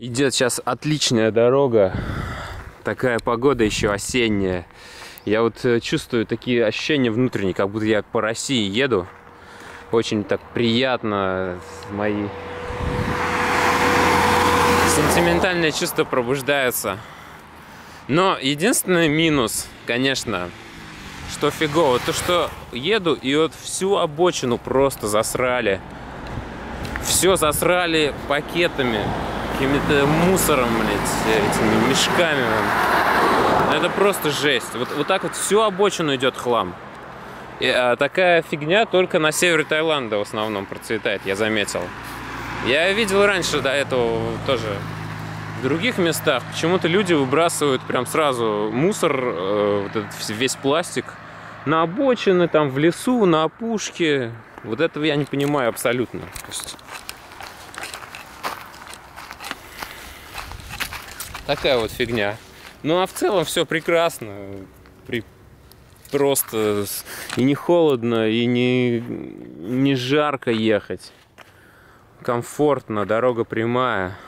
Идет сейчас отличная дорога. Такая погода еще осенняя. Я вот э, чувствую такие ощущения внутренние, как будто я по России еду. Очень так приятно. Мои сентиментальные чувства пробуждаются. Но единственный минус, конечно, что фигово, то что еду и вот всю обочину просто засрали. Все засрали пакетами какими-то мусором, блядь, этими мешками. Это просто жесть. Вот, вот так вот всю обочину идет хлам. И, а, такая фигня только на севере Таиланда в основном процветает, я заметил. Я видел раньше до этого тоже в других местах. Почему-то люди выбрасывают прям сразу мусор, э, вот этот весь пластик на обочины, там в лесу, на опушке. Вот этого я не понимаю абсолютно. То есть Такая вот фигня. Ну а в целом все прекрасно. При... Просто и не холодно, и не, не жарко ехать. Комфортно, дорога прямая.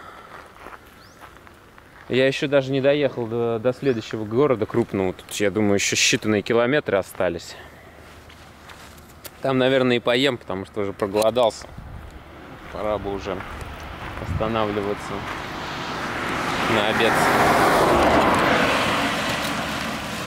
Я еще даже не доехал до, до следующего города крупного. Тут, я думаю, еще считанные километры остались. Там, наверное, и поем, потому что уже проголодался. Пора бы уже останавливаться на обед.